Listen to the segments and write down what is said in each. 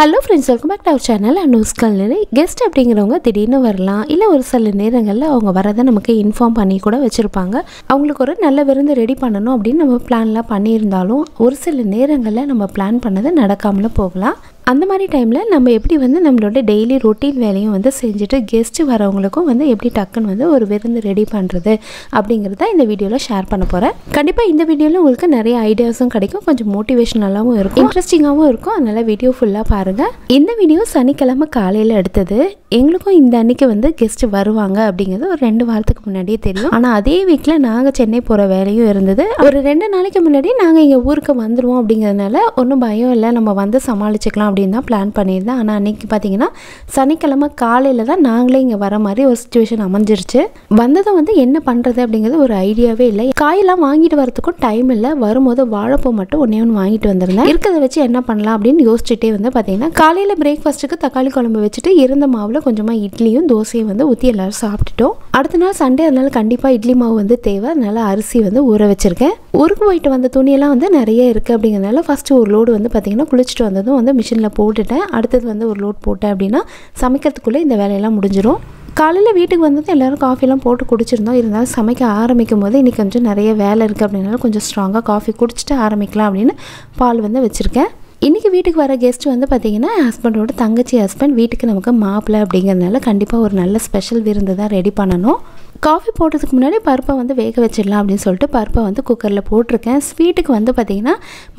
Hello friends welcome back to our channel and கல்நிலை guest அப்படிங்கிறவங்க திடீர்னு வரலாம் இல்லை ஒரு சில நேரங்களில் அவங்க வரதை நமக்கு இன்ஃபார்ம் பண்ணி கூட வச்சுருப்பாங்க. அவங்களுக்கு ஒரு நல்ல விருந்து ரெடி பண்ணணும் அப்படின்னு நம்ம பிளான்லாம் பண்ணியிருந்தாலும் ஒரு சில நேரங்களில் நம்ம பிளான் பண்ணது நடக்காமலும் போகலாம். அந்த மாதிரி டைமில் நம்ம எப்படி வந்து நம்மளோட டெய்லி ரொட்டீன் வேலையும் வந்து செஞ்சுட்டு கெஸ்ட்டு வரவங்களுக்கும் வந்து எப்படி டக்குன்னு வந்து ஒரு விருந்து ரெடி பண்ணுறது அப்படிங்கிறத இந்த வீடியோவில் ஷேர் பண்ண போகிறேன் கண்டிப்பாக இந்த வீடியோவில் உங்களுக்கு நிறைய ஐடியாஸும் கிடைக்கும். கொஞ்சம் மோட்டிவேஷனலாகவும் இருக்கும். இன்ட்ரெஸ்டிங்காகவும் இருக்கும். அதனால் வீடியோ ஃபுல்லாக பாருங்கள் இந்த வீடியோ சனிக்கிழமை காலையில் எடுத்தது. எங்களுக்கும் இந்த அன்னைக்கு வந்து கெஸ்ட் வருவாங்க அப்படிங்கிறது ஒரு ரெண்டு வாரத்துக்கு முன்னாடியே தெரியும். ஆனால் அதே வீக்கில் நாங்கள் சென்னை போகிற வேலையும் இருந்தது. ஒரு ரெண்டு நாளைக்கு முன்னாடி நாங்கள் இங்கே ஊருக்கு வந்துடுவோம் அப்படிங்கிறதுனால ஒன்றும் பயம் இல்லை. நம்ம வந்து சமாளிச்சுக்கலாம் அப்படின்னு தான் பிளான் பண்ணியிருந்தேன். ஆனால் அன்னைக்கு பார்த்தீங்கன்னா சனிக்கிழமை காலையில் தான் நாங்களே இங்கே வர மாதிரி ஒரு சுச்சுவேஷன் அமைஞ்சிருச்சு. வந்ததும் வந்து என்ன பண்ணுறது அப்படிங்கிறது ஒரு ஐடியாவே இல்லை. காயெல்லாம் வாங்கிட்டு வரதுக்கும் டைம் இல்லை. வரும்போது வாழைப்பூ மட்டும் ஒன்றே ஒன்று வாங்கிட்டு வந்திருந்தேன். இருக்கிறத வச்சு என்ன பண்ணலாம் அப்படின்னு யோசிச்சுட்டே வந்து பார்த்தீங்கன்னா காலையில் பிரேக்ஃபாஸ்ட்டுக்கு தக்காளி குழம்பு வச்சுட்டு இருந்த மாவில் கொஞ்சமாக இட்லியும் தோசையும் வந்து ஊற்றி எல்லாரும் சாப்பிட்டுட்டோம். அடுத்த நாள் சண்டே அதனால் கண்டிப்பாக இட்லி மாவு வந்து தேவை. அதனால் அரிசி வந்து ஊற வச்சுருக்கேன். ஊருக்கு போயிட்டு வந்த துணியெல்லாம் வந்து நிறைய இருக்குது அப்படிங்கிறதுனால ஃபஸ்ட்டு ஒரு லோடு வந்து பார்த்திங்கன்னா குளிச்சுட்டு வந்ததும் வந்து மிஷினில் போட்டுட்டேன். அடுத்தது வந்து ஒரு லோட் போட்டேன் அப்படின்னா சமைக்கிறதுக்குள்ளே இந்த வேலையெல்லாம் முடிஞ்சிடும் காலையில் வீட்டுக்கு வந்தது எல்லோரும் காஃபிலாம் போட்டு குடிச்சிருந்தோம். இருந்தாலும் சமைக்க ஆரம்பிக்கும் போது இன்றைக்கி கொஞ்சம் நிறைய வேலை இருக்குது அப்படின்னால கொஞ்சம் ஸ்ட்ராங்காக காஃபி குடிச்சிட்டு ஆரம்பிக்கலாம் அப்படின்னு பால் வந்து வச்சுருக்கேன். இன்றைக்கி வீட்டுக்கு வர கெஸ்ட் வந்து பார்த்திங்கன்னா ஹஸ்பண்டோட தங்கச்சி ஹஸ்பண்ட் வீட்டுக்கு நமக்கு மாப்பிள்ளை அப்படிங்கிறதுனால கண்டிப்பாக ஒரு நல்ல ஸ்பெஷல் விருந்து தான் ரெடி பண்ணணும். காஃபி போடுறதுக்கு முன்னாடி பருப்பை வந்து வேக வச்சிடலாம் அப்படின்னு சொல்லிட்டு பருப்பை வந்து குக்கரில் போட்டிருக்கேன். ஸ்வீட்டுக்கு வந்து பார்த்திங்கன்னா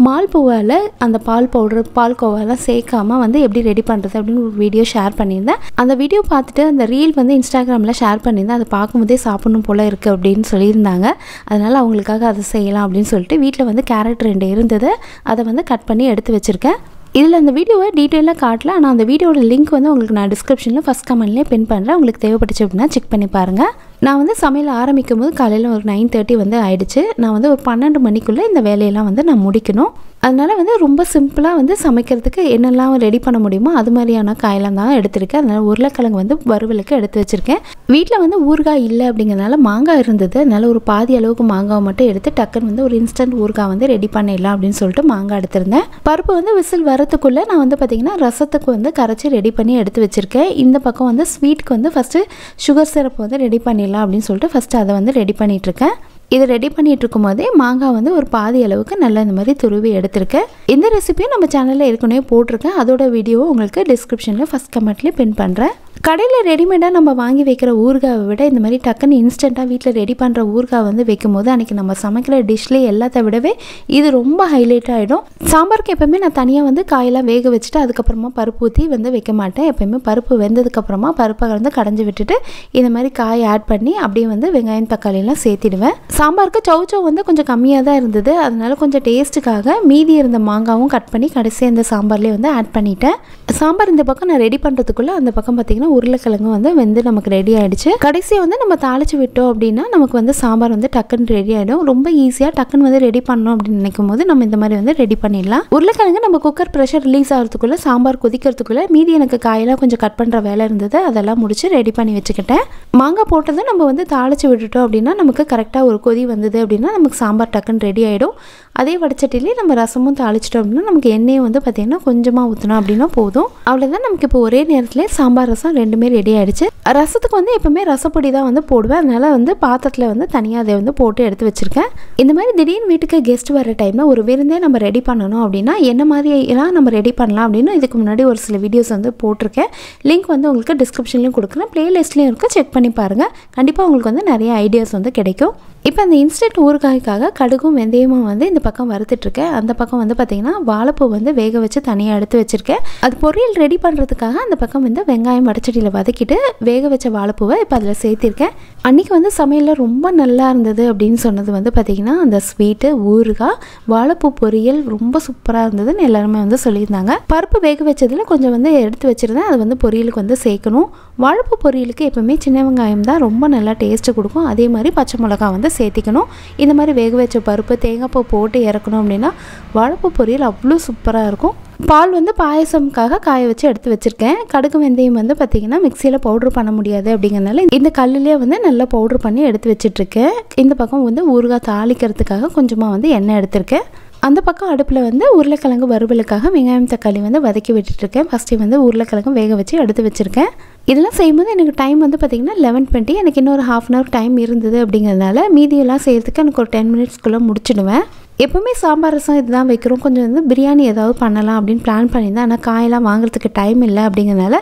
மால்பூவால் அந்த பால் பவுடர் பால் கோவாலாம் சேர்க்காம வந்து எப்படி ரெடி பண்ணுறது அப்படின்னு ஒரு வீடியோ ஷேர் பண்ணியிருந்தேன். அந்த வீடியோ பார்த்துட்டு அந்த ரீல் வந்து இன்ஸ்டாகிராமில் ஷேர் பண்ணியிருந்தேன். அதை பார்க்கும்போதே சாப்பிடணும் போல் இருக்குது அப்படின்னு சொல்லியிருந்தாங்க. அதனால் அவங்களுக்காக அதை செய்யலாம் அப்படின்னு சொல்லிட்டு வீட்டில் வந்து கேரட் ரெண்டு இருந்தது. அதை வந்து கட் பண்ணி எடுத்து வச்சுருக்கேன். இதில் அந்த வீடியோவை டீட்டெயிலாக காட்டல ஆனால் அந்த வீடியோட லிங்க் வந்து உங்களுக்கு நான் டிஸ்கிரிப்ஷனில் ஃபஸ்ட் கமெண்ட்லேயே பின் பண்ணுறேன் உங்களுக்கு தேவைப்பட்டுச்சு அப்படின்னா செக் பண்ணி பாருங்கள் நான் வந்து சமையல் ஆரம்பிக்கும் போது காலையில் ஒரு நைன் தேர்ட்டி வந்து ஆயிடுச்சு. நான் வந்து ஒரு பன்னெண்டு மணிக்குள்ளே இந்த வேலையெல்லாம் வந்து நான் முடிக்கணும். அதனால் வந்து ரொம்ப சிம்பிளாக வந்து சமைக்கிறதுக்கு என்னெல்லாம் ரெடி பண்ண முடியுமோ அது மாதிரியான காயெல்லாம் தான் எடுத்திருக்கேன். அதனால் உருளைக்கிழங்கு வந்து வறுவலுக்கு எடுத்து வச்சுருக்கேன். வீட்டில் வந்து ஊறுகாய் இல்லை அப்படிங்கிறதுனால மாங்காய் இருந்தது. அதனால் ஒரு பாதி அளவுக்கு மாங்காவை மட்டும் எடுத்து டக்குன்னு வந்து ஒரு இன்ஸ்டன்ட் ஊறுகாய் வந்து ரெடி பண்ணிடலாம் அப்படின்னு சொல்லிட்டு மாங்காய் எடுத்திருந்தேன். பருப்பு வந்து விசில் வரத்துக்குள்ளே நான் வந்து பார்த்திங்கன்னா ரசத்துக்கு வந்து கரைச்சி ரெடி பண்ணி எடுத்து வச்சுருக்கேன். இந்த பக்கம் வந்து ஸ்வீட்டுக்கு வந்து ஃபஸ்ட்டு சுகர் சிரப் வந்து ரெடி பண்ணிடலாம் அப்படின்னு சொல்லிட்டு ஃபஸ்ட்டு அதை வந்து ரெடி பண்ணிகிட்ருக்கேன் இது ரெடி பண்ணிட்டு இருக்கும் போதே மாங்காய் வந்து ஒரு பாதி அளவுக்கு நல்லா இந்த மாதிரி துருவி எடுத்திருக்கேன் இந்த ரெசிபியும் நம்ம சேனலில் ஏற்கனவே போட்டிருக்கேன். அதோட வீடியோ உங்களுக்கு டிஸ்கிரிப்ஷனில் ஃபஸ்ட் கமெண்ட்லேயே பின் பண்ணுறேன் கடையில் ரெடிமேடாக நம்ம வாங்கி வைக்கிற ஊறுகாவை விட இந்த மாதிரி டக்குன்னு இன்ஸ்டண்ட்டாக வீட்டில் ரெடி பண்ணுற ஊறுகாய் வந்து வைக்கும் போது அன்றைக்கி நம்ம சமைக்கிற டிஷ்லேயே எல்லாத்த விடவே இது ரொம்ப ஹைலைட் ஆகிடும் சாம்பாருக்கு எப்போயுமே நான் தனியாக வந்து காயெல்லாம் வேக வச்சுட்டு அதுக்கப்புறமா பருப்பு ஊற்றி வந்து வைக்க மாட்டேன். எப்போயுமே பருப்பு வெந்ததுக்கப்புறமா பருப்பை வந்து கடைஞ்சி விட்டுட்டு இந்த மாதிரி காய் ஆட் பண்ணி அப்படியே வந்து வெங்காயம் தக்காளியெல்லாம் சேர்த்திடுவேன். சாம்பாருக்கு சௌச்சௌ வந்து கொஞ்சம் கம்மியாக தான் இருந்தது. அதனால கொஞ்சம் டேஸ்ட்டுக்காக மீதி இருந்த மாங்காவும் கட் பண்ணி கடைசி அந்த சாம்பார்லேயே வந்து ஆட் பண்ணிட்டேன். சாம்பார் இந்த பக்கம் நான் ரெடி பண்ணுறதுக்குள்ளே அந்த பக்கம் பார்த்திங்கன்னா உருளைக்கிழங்கு வந்து வெந்து நமக்கு ரெடி ஆகிடுச்சு கடைசியாக வந்து நம்ம தாளிச்சு விட்டோம் அப்படின்னா நமக்கு வந்து சாம்பார் வந்து டக்குன்னு ரெடி ஆகிடும் ரொம்ப ஈஸியாக டக்குன்னு வந்து ரெடி பண்ணணும் அப்படின்னு நினைக்கும் போது நம்ம இந்த மாதிரி வந்து ரெடி பண்ணிடலாம். உருளைக்கிழங்கு நம்ம குக்கர் ப்ரெஷர் ரிலீஸ் ஆகிறதுக்குள்ளே சாம்பார் கொதிக்கிறதுக்குள்ளே மீதி எனக்கு காயெல்லாம் கொஞ்சம் கட் பண்ணுற வேலை இருந்தது. அதெல்லாம் முடிச்சு ரெடி பண்ணி வச்சுக்கிட்டேன். மாங்காய் போட்டதும் நம்ம வந்து தாளிச்சு விட்டுட்டோம் அப்படின்னா நமக்கு கரெக்டாக ஒரு கொதி வந்தது அப்படின்னா நமக்கு சாம்பார் டக்குன்னு ரெடி ஆகிடும் அதே வடச்சட்டிலே நம்ம ரசமும் தாளிச்சிட்டோம் அப்படின்னா நமக்கு எண்ணெயை வந்து பார்த்திங்கன்னா கொஞ்சமாக ஊற்றணும் அப்படின்னா போதும். அவ்வளோதான் நமக்கு இப்போ ஒரே நேரத்தில் சாம்பார் ரசம் ரெண்டுமே ரெடி ஆகிடுச்சு ரசத்துக்கு வந்து எப்போவுமே ரசப்பொடி தான் வந்து போடுவேன். அதனால் வந்து பாத்திரத்தில் வந்து தனியாக அதை வந்து போட்டு எடுத்து வச்சுருக்கேன். இந்த மாதிரி திடீர்னு வீட்டுக்கு கெஸ்ட் வர டைமில் ஒரு விருந்தே நம்ம ரெடி பண்ணணும் அப்படின்னா என்ன மாதிரியெல்லாம் நம்ம ரெடி பண்ணலாம் அப்படின்னு இதுக்கு முன்னாடி ஒரு சில வீடியோஸ் வந்து போட்டிருக்கேன். லிங்க் வந்து உங்களுக்கு டிஸ்கிரிப்ஷன்லையும் கொடுக்குறேன். ப்ளேலிஸ்ட்லேயும் இருக்குது செக் பண்ணி பாருங்கள் கண்டிப்பாக உங்களுக்கு வந்து நிறைய ஐடியாஸ் வந்து கிடைக்கும். இப்போ அந்த இன்ஸ்டன்ட் ஊறுகாய்க்காக கடுகும் வெந்தயமும் வந்து இந்த பக்கம் வறுத்துட்ருக்கேன். அந்த பக்கம் வந்து பார்த்திங்கன்னா வாழைப்பூ வந்து வேக வச்சு தனியாக எடுத்து வச்சுருக்கேன். அது பொரியல் ரெடி பண்ணுறதுக்காக அந்த பக்கம் வந்து வெங்காயம் வடச்சடியில் வதக்கிட்டு வேக வச்ச வாழைப்பூவை இப்போ அதில் சேர்த்திருக்கேன். அன்றைக்கி வந்து சமையலில் ரொம்ப நல்லா இருந்தது அப்படின்னு சொன்னது வந்து பார்த்திங்கன்னா அந்த ஸ்வீட்டு ஊறுகாய் வாழைப்பூ பொரியல் ரொம்ப சூப்பராக இருந்ததுன்னு எல்லாருமே வந்து சொல்லியிருந்தாங்க. பருப்பு வேக வச்சதில் கொஞ்சம் வந்து எடுத்து வச்சுருந்தேன். அது வந்து பொரியலுக்கு வந்து சேர்க்கணும். வாழைப்பூ பொரியலுக்கு எப்போவுமே சின்ன வெங்காயம் தான் ரொம்ப நல்லா டேஸ்ட்டு கொடுக்கும். அதே மாதிரி பச்சை மிளகா வந்து சேர்த்திக்கணும். இந்த மாதிரி வேக வச்ச பருப்பு தேங்காய்ப்பூ போட்டு இறக்கணும் அப்படின்னா வாழைப்பூ பொரியல் அவ்வளோ சூப்பராக இருக்கும். பால் வந்து பாயசம்காக காய வச்சு எடுத்து வச்சுருக்கேன். கடுகு வெந்தயம் வந்து பார்த்திங்கன்னா மிக்சியில் பவுட்ரு பண்ண முடியாது அப்படிங்கிறனால இந்த கல்லுலேயே வந்து நல்லா பவுட்ரு பண்ணி எடுத்து வச்சிட்ருக்கேன் இந்த பக்கம் வந்து ஊறுகாய் தாளிக்கிறதுக்காக கொஞ்சமாக வந்து எண்ணெய் எடுத்திருக்கேன். அந்த பக்கம் அடுப்பில் வந்து உருளைக்கிழங்கு வறுவலுக்காக வெங்காயம் தக்காளி வந்து வதக்கி விட்டுட்ருக்கேன். ஃபஸ்ட்டு வந்து உருளைக்கிழங்கு வேக வச்சு எடுத்து வச்சுருக்கேன். இதெல்லாம் செய்யும்போது எனக்கு டைம் வந்து பார்த்திங்கன்னா லெவன் டுவெண்ட்டி எனக்கு இன்னொரு ஹாஃப் அன் ஹவர் டைம் இருந்தது அப்படிங்கிறதுனால மீதியெல்லாம் செய்கிறதுக்கு எனக்கு ஒரு டென் மினிட்ஸ்க்குள்ளே முடிச்சிடுவேன். எப்போவுமே சாம்பார் ரசம் இதுதான் வைக்கிறோம். கொஞ்சம் வந்து பிரியாணி ஏதாவது பண்ணலாம் அப்படின்னு பிளான் பண்ணியிருந்தேன். ஆனால் காயெல்லாம் வாங்குறதுக்கு டைம் இல்லை அப்படிங்கிறனால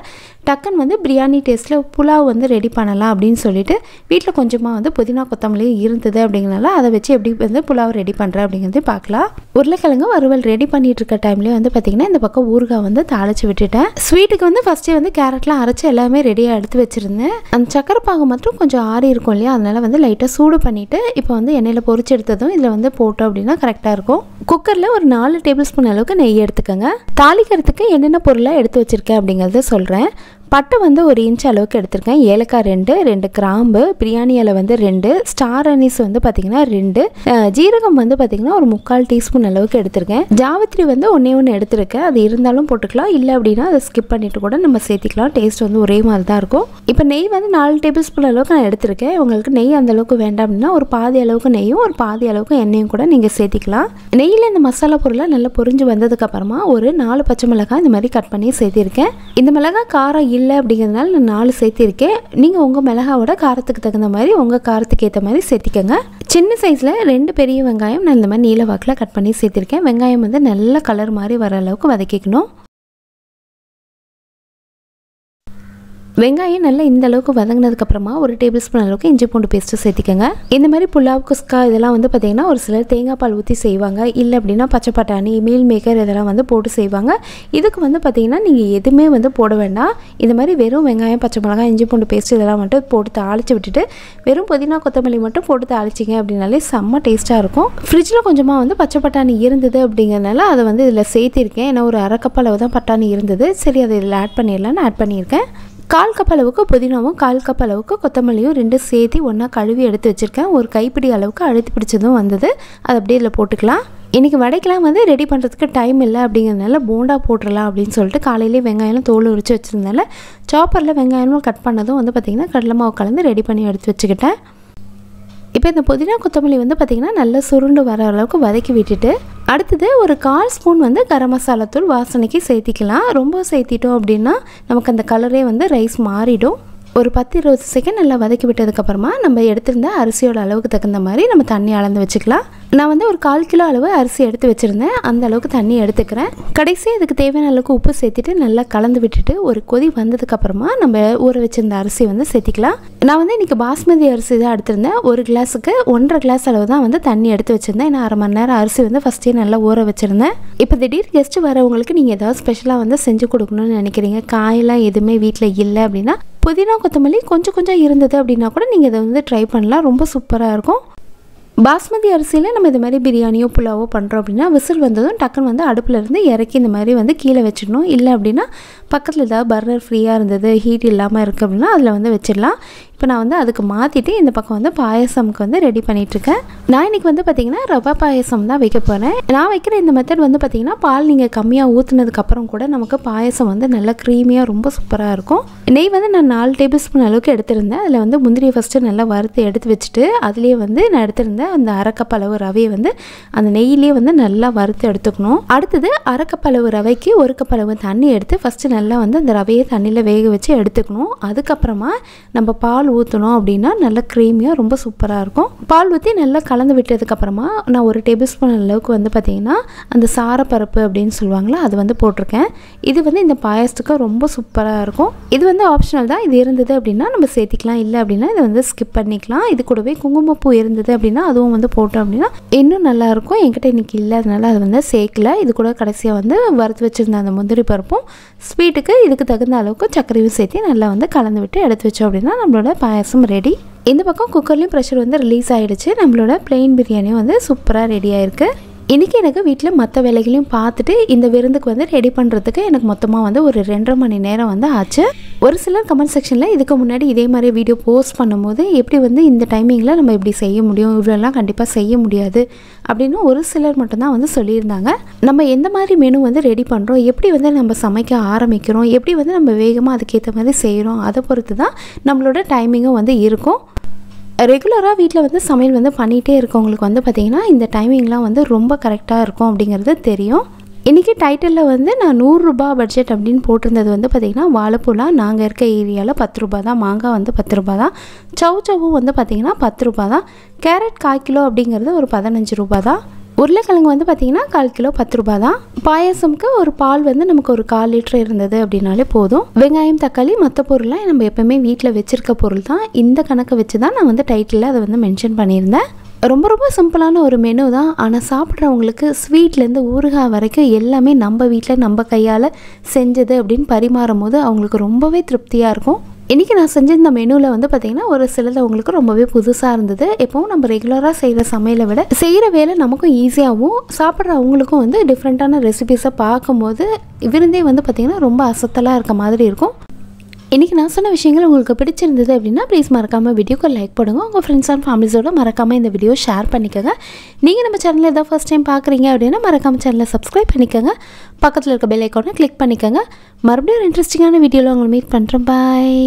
டக்குன்னு வந்து பிரியாணி டேஸ்ட்டில் புலாவ் வந்து ரெடி பண்ணலாம் அப்படின்னு சொல்லிட்டு வீட்டில் கொஞ்சமாக வந்து புதினா கொத்தமல்லி இருந்தது அப்படிங்கிறனால அதை வச்சு எப்படி வந்து புலாவ் ரெடி பண்ணுறேன் அப்படிங்கிறது பார்க்கலாம். உருளைக்கிழங்கு வறுவல் ரெடி பண்ணிட்டு இருக்க டைம்லேயே வந்து பார்த்திங்கன்னா இந்த பக்கம் ஊறுகாய் வந்து தாளிச்சு விட்டுட்டேன். ஸ்வீட்டுக்கு வந்து ஃபஸ்ட்டே வந்து கேரட்லாம் அரைச்சி எல்லாமே ரெடியாக எடுத்து வச்சுருந்தேன். அந்த சக்கரை பாகு மட்டும் கொஞ்சம் ஆறி இருக்கும் இல்லையா? அதனால் வந்து லைட்டாக சூடு பண்ணிவிட்டு இப்போ வந்து எண்ணெயில் பொறிச்சு எடுத்ததும் இதில் வந்து போட்டோம் அப்படின்னா கரெக்டாக இருக்கும். குக்கரில் ஒரு நாலு டேபிள் ஸ்பூன் அளவுக்கு நெய் எடுத்துக்கோங்க. தாளிக்கிறதுக்கு என்னென்ன பொருளாக எடுத்து வச்சுருக்கேன் அப்படிங்கிறத சொல்கிறேன் பட்டை வந்து ஒரு இன்ச் அளவுக்கு எடுத்திருக்கேன். ஏலக்காய் ரெண்டு ரெண்டு கிராம்பு பிரியாணி இலை வந்து ரெண்டு ஸ்டார் அனீஸ் வந்து பார்த்திங்கன்னா ரெண்டு ஜீரகம் வந்து பார்த்திங்கன்னா ஒரு முக்கால் டீஸ்பூன் அளவுக்கு எடுத்திருக்கேன். ஜாவத்திரி வந்து ஒன்றே ஒன்று எடுத்திருக்கேன். அது இருந்தாலும் போட்டுக்கலாம். இல்லை அப்படின்னா அதை ஸ்கிப் பண்ணிட்டு கூட நம்ம சேர்த்திக்கலாம். டேஸ்ட் வந்து ஒரே மாதிரி தான் இருக்கும். இப்போ நெய் வந்து நாலு டேபிள் ஸ்பூன் அளவுக்கு நான் எடுத்திருக்கேன். உங்களுக்கு நெய் அந்த அளவுக்கு வேண்டாம் அப்படின்னா ஒரு பாதி அளவுக்கு நெய்யும் ஒரு பாதி அளவுக்கு எண்ணெயும் கூட நீங்கள் சேர்த்திக்கலாம். நெய்யில் இந்த மசாலா பொருளை நல்லா பொரிஞ்சு வந்ததுக்கப்புறமா ஒரு நாலு பச்சை மிளகாய் இந்த மாதிரி கட் பண்ணி சேர்த்திருக்கேன். இந்த மிளகாய் காரம் இல்லை அப்படிங்கிறதுனால நான் நாலு சேர்த்திருக்கேன். நீங்கள் உங்கள் மிளகாவோட காரத்துக்கு தகுந்த மாதிரி உங்கள் காரத்துக்கு ஏற்ற மாதிரி சேர்த்திக்கோங்க. சின்ன சைஸில் ரெண்டு பெரிய வெங்காயம் நான் இந்த மாதிரி நீல வாக்கில் கட் பண்ணி சேர்த்திருக்கேன். வெங்காயம் வந்து நல்ல கலர் மாதிரி வர அளவுக்கு வதக்கிக்கணும். வெங்காயம் நல்லா இந்த அளவுக்கு வதங்கினதுக்கு அப்புறமா ஒரு டேபிள் ஸ்பூன் அளவுக்கு இஞ்சி பூண்டு பேஸ்ட்டு சேர்த்திக்கோங்க. இந்த மாதிரி புலாவ் குஸ்கா இதெல்லாம் வந்து பார்த்திங்கன்னா ஒரு சிலர் தேங்காய் பால் ஊற்றி செய்வாங்க. இல்லை அப்படின்னா பச்சை பட்டாணி மீல் மேக்கர் இதெல்லாம் வந்து போட்டு செய்வாங்க. இதுக்கு வந்து பார்த்திங்கன்னா நீங்கள் எதுவுமே வந்து போட வேண்டாம். இந்த மாதிரி வெறும் வெங்காயம் பச்சை மிளகாய் இஞ்சி பூண்டு பேஸ்ட் இதெல்லாம் மட்டும் போட்டு தாளித்து விட்டுட்டு வெறும் புதினா கொத்தமல்லி மட்டும் போட்டு தாளிச்சிங்க அப்படின்னாலே செம்ம டேஸ்ட்டாக இருக்கும். ஃப்ரிட்ஜில் கொஞ்சமாக வந்து பச்சை பட்டாணி இருந்தது அப்படிங்கிறனால அதை வந்து இதில் சேர்த்திருக்கேன். ஏன்னா ஒரு அரைக்கப்பளவு தான் பட்டாணி இருந்தது. சரி அதை இதில் ஆட் பண்ணிடலான்னு ஆட் பண்ணியிருக்கேன். கால் கப் அளவுக்கு புதினாவும் கால் கப் அளவுக்கு கொத்தமல்லியும் ரெண்டும் சேர்த்து ஒன்றா கழுவி எடுத்து வச்சுருக்கேன். ஒரு கைப்பிடி அளவுக்கு அழுத்தி பிடிச்சதும் வந்தது. அதை அப்படியே இதில் போட்டுக்கலாம். இன்றைக்கி வடைக்கெலாம் வந்து ரெடி பண்ணுறதுக்கு டைம் இல்லை அப்படிங்கிறதுனால போண்டா போட்டுடலாம் அப்படின்னு சொல்லிட்டு காலையிலேயே வெங்காயம் தோல் உரிச்சு வச்சுருந்தனால. சாப்பரில் வெங்காயமும் கட் பண்ணதும் வந்து பார்த்திங்கன்னா கடலை மாவு கலந்து ரெடி பண்ணி எடுத்து வச்சுக்கிட்டேன். இப்போ இந்த புதினா கொத்தமல்லி வந்து பார்த்திங்கன்னா நல்லா சுருண்டு வர அளவுக்கு வதக்கி விட்டுட்டு அடுத்தது ஒரு கால் ஸ்பூன் வந்து கரம் மசாலா தூள் வாசனைக்கு சேர்த்திக்கலாம். ரொம்ப சேர்த்திட்டோம் அப்படின்னா நமக்கு அந்த கலரே வந்து ரைஸ் மாறிடும். ஒரு பத்து இருபது செகண்ட் நல்லா வதக்கி விட்டதுக்கப்புறமா நம்ம எடுத்திருந்த அரிசியோட அளவுக்கு தகுந்த மாதிரி நம்ம தண்ணி அளந்து வச்சுக்கலாம். நான் வந்து ஒரு கால் கிலோ அளவு அரிசி எடுத்து வச்சுருந்தேன். அந்த அளவுக்கு தண்ணி எடுத்துக்கிறேன். கடைசி இதுக்கு தேவையான அளவுக்கு உப்பு சேர்த்துட்டு நல்லா கலந்து விட்டுட்டு ஒரு கொதி வந்ததுக்கப்புறமா நம்ம ஊற வச்சிருந்த அரிசி வந்து சேர்த்திக்கலாம். நான் வந்து இன்றைக்கி பாஸ்மதி அரிசி தான் எடுத்திருந்தேன். ஒரு கிளாஸுக்கு ஒன்றரை கிளாஸ் அளவு தான் வந்து தண்ணி எடுத்து வச்சுருந்தேன். ஏன்னா அரை மணி நேரம் அரிசி வந்து ஃபஸ்ட்டே நல்லா ஊற வச்சுருந்தேன். இப்போ திடீர் கெஸ்ட்டு வரவங்களுக்கு நீங்கள் ஏதாவது ஸ்பெஷலாக வந்து செஞ்சு கொடுக்கணும்னு நினைக்கிறீங்க? காயெல்லாம் எதுவுமே வீட்டில் இல்லை அப்படின்னா புதினா கொத்தமல்லி கொஞ்சம் கொஞ்சம் இருந்தது அப்படின்னா கூட நீங்கள் இதை வந்து ட்ரை பண்ணலாம். ரொம்ப சூப்பராக இருக்கும். பாஸ்மதி அரிசியில் நம்ம இது மாதிரி பிரியாணியோ புலாவோ பண்ணுறோம் அப்படின்னா விசில் வந்ததும் டக்குன்னு வந்து அடுப்பில் இருந்து இறக்கி இந்த மாதிரி வந்து கீழே வச்சிடணும். இல்லை அப்படின்னா பக்கத்தில் ஏதாவது பர்னர் ஃப்ரீயாக இருந்தது ஹீட் இல்லாமல் இருக்குது அப்படின்னா அதில் வந்து வச்சிடலாம். இப்போ நான் வந்து அதுக்கு மாற்றிட்டு இந்த பக்கம் வந்து பாயசம்க்கு வந்து ரெடி பண்ணிகிட்ருக்கேன் நான் இன்றைக்கி வந்து பார்த்திங்கன்னா ரவா பாயசம் தான் வைக்க போகிறேன் நான் வைக்கிற இந்த மெத்தட் வந்து பார்த்திங்கன்னா பால் நீங்கள் கம்மியாக ஊற்றுனதுக்கப்புறம் கூட நமக்கு பாயசம் வந்து நல்லா க்ரீமியாக ரொம்ப சூப்பராக இருக்கும். நெய் வந்து நான் நாலு டேபிள் ஸ்பூன் அளவுக்கு எடுத்திருந்தேன். அதில் வந்து முந்திரியை ஃபஸ்ட்டு நல்லா வறுத்து எடுத்து வச்சுட்டு அதுலேயே வந்து நான் எடுத்திருந்தேன் அந்த அரைக்கப்பளவு ரவையை வந்து அந்த நெய்யிலே வந்து நல்லா வறுத்து எடுத்துக்கணும். அடுத்தது அரைக்கப்பளவு ரவைக்கு ஒரு கப்பளவு தண்ணி எடுத்து ஃபஸ்ட்டு நல்லா வந்து அந்த ரவையை தண்ணியில் வேக வச்சு எடுத்துக்கணும். அதுக்கப்புறமா நம்ம பால் ஊற்றணும் அப்படின்னா நல்லா க்ரீமியாக ரொம்ப சூப்பராக இருக்கும். பால் ஊற்றி நல்லா கலந்து விட்டதுக்கப்புறமா நான் ஒரு டேபிள் ஸ்பூன் அளவுக்கு வந்து பார்த்திங்கன்னா அந்த சாரப்பருப்பு அப்படின்னு சொல்லுவாங்களா அது வந்து போட்டிருக்கேன். இது வந்து இந்த பாயசத்துக்கு ரொம்ப சூப்பராக இருக்கும். இது வந்து ஆப்ஷனல் தான். இது இருந்தது அப்படின்னா நம்ம சேர்த்திக்கலாம். இல்லை அப்படின்னா இதை வந்து ஸ்கிப் பண்ணிக்கலாம். இது கூடவே குங்குமப்பூ இருந்தது அப்படின்னா அது அதுவும் வந்து போட்டோம் அப்படின்னா இன்னும் நல்லாயிருக்கும். என்கிட்ட இன்றைக்கி இல்லாதனால அது வந்து சேர்க்கல. இது கூட கடைசியாக வந்து வறுத்து வச்சுருந்த அந்த முந்திரி பருப்பும் ஸ்வீட்டுக்கு இதுக்கு தகுந்த அளவுக்கு சர்க்கரையும் சேர்த்து நல்லா வந்து கலந்து விட்டு எடுத்து வச்சோம் அப்படின்னா நம்மளோட பாயசம் ரெடி இந்த பக்கம் குக்கர்லேயும் ப்ரெஷர் வந்து ரிலீஸ் ஆகிடுச்சு நம்மளோட பிளெயின் பிரியாணியும் வந்து சூப்பராக ரெடி ஆயிருக்கு. இன்றைக்கி எனக்கு வீட்டில் மற்ற வேலைகளையும் பார்த்துட்டு இந்த விருந்துக்கு வந்து ரெடி பண்ணுறதுக்கு எனக்கு மொத்தமாக வந்து ஒரு ரெண்டரை மணி நேரம் வந்து ஆச்சு. ஒரு சிலர் கமெண்ட் செக்ஷனில் இதுக்கு முன்னாடி இதே மாதிரி வீடியோ போஸ்ட் பண்ணும்போது எப்படி வந்து இந்த டைமிங்கில் நம்ம இப்படி செய்ய முடியும்? இவ்வளோலாம் கண்டிப்பாக செய்ய முடியாது அப்படின்னு ஒரு சிலர் மட்டும்தான் வந்து சொல்லியிருந்தாங்க. நம்ம எந்த மாதிரி மெனு வந்து ரெடி பண்ணுறோம் எப்படி வந்து நம்ம சமைக்க ஆரம்பிக்கிறோம்? எப்படி வந்து நம்ம வேகமாக அதுக்கேற்ற மாதிரி செய்கிறோம் அதை பொறுத்து தான் நம்மளோட டைமிங்கும் வந்து இருக்கும். ரெகுலராக வீட்டில் வந்து சமையல் வந்து பண்ணிகிட்டே இருக்கவங்களுக்கு வந்து பார்த்திங்கன்னா இந்த டைமிங்லாம் வந்து ரொம்ப கரெக்டாக இருக்கும் அப்படிங்கிறது தெரியும். இன்றைக்கி டைட்டிலில் வந்து நான் நூறுரூபா பட்ஜெட் அப்படின்னு போட்டிருந்தது வந்து பார்த்திங்கன்னா வாழைப்பூலாம் நாங்கள் இருக்க ஏரியாவில் பத்து ரூபா தான். மாங்காய் வந்து பத்து ரூபா தான். சவு சவ்வும் வந்து பார்த்திங்கன்னா பத்து ரூபா தான். கேரட் கால் கிலோ அப்படிங்கிறது ஒரு பதினஞ்சு ரூபா தான். உருளைக்கிழங்கு வந்து பார்த்திங்கன்னா கால் கிலோ பத்து ரூபா தான் பாயசம்க்கு ஒரு பால் வந்து நமக்கு ஒரு கால் லிட்டர் இருந்தது அப்படின்னாலே போதும். வெங்காயம் தக்காளி மற்ற பொருள்லாம் நம்ம எப்போவுமே வீட்டில் வச்சுருக்க பொருள் தான் இந்த கணக்கை வச்சு தான் நான் வந்து டைட்டிலில் அதை வந்து மென்ஷன் பண்ணியிருந்தேன். ரொம்ப ரொம்ப சிம்பிளான ஒரு மெனு தான். ஆனால் சாப்பிட்றவங்களுக்கு ஸ்வீட்லேருந்து ஊறுகாய் வரைக்கும் எல்லாமே நம்ம வீட்டில் நம்ம கையால் செஞ்சது அப்படின்னு பரிமாறும் போது அவங்களுக்கு ரொம்பவே திருப்தியாக இருக்கும். இன்றைக்கி நான் செஞ்ச இந்த மெனுவில் வந்து பார்த்திங்கன்னா ஒரு சிலது அவங்களுக்கு ரொம்பவே புதுசாக இருந்தது. எப்போவும் நம்ம ரெகுலராக செய்கிற சமையலை விட செய்கிற வேலை நமக்கும் ஈஸியாகவும் சாப்பிட்ற அவங்களுக்கும் வந்து டிஃப்ரெண்ட்டான ரெசிபிஸை பார்க்கும்போது விருந்தே வந்து பார்த்திங்கன்னா ரொம்ப அசத்தலாக இருக்க மாதிரி இருக்கும். இன்றைக்கி நான் சொன்ன விஷயங்கள் உங்களுக்கு பிடிச்சிருந்தது அப்படின்னா ப்ளீஸ் மறக்காமல் வீடியோக்கு லைக் போடுங்க. உங்கள் ஃப்ரெண்ட்ஸ் அண்ட் ஃபேமிலிஸோட மறக்காமல் இந்த வீடியோ ஷேர் பண்ணிக்கோங்க. நீங்கள் நம்ம சேனலில் எதாவது ஃபஸ்ட் டைம் பார்க்குறீங்க அப்படின்னா மறக்காமல் சேனலை சப்ஸ்கிரைப் பண்ணிக்கோங்க. பக்கத்தில் இருக்க பெல் ஐக்கானை கிளிக் பண்ணிக்கோங்க. மறுபடியும் ஒரு இன்ட்ரெஸ்டிங்கான வீடியோவில் உங்களை மீட் பண்ணுறேன் பாய்